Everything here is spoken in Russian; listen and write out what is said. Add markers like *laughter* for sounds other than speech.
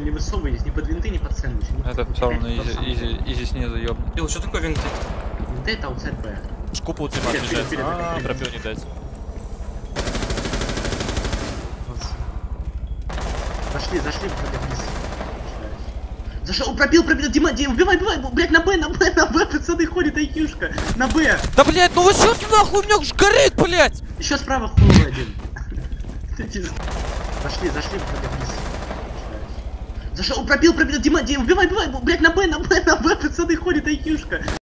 не высовывайтесь ни под винты, ни под сэндвич. ни под- Это все равно Опять изи, тот самый. изи, изи снизу ёбну. Біл, що таке він? Винты это аутсайд Б. Шкупу цима Вперед, біжить. вперед, А, вперед. Пробил не дать. Зашли, зашли, блядь, вниз. Зашел, пробил, пробил, Дима, Дима, убивай, убивай, блядь, на Б, на Б, на Б, *laughs* пацаны, ходит айкюшка, на Б. Да блять, ну вы что нахуй, у меня ж горит, блять! Еще справа хуй один. *laughs* Зашли, зашли, блядь, вниз. Зашел, пробил, пробил, Дима, Дима, убивай, убивай, блядь, на Б, на Б, на Б, пацаны, ходит айкюшка.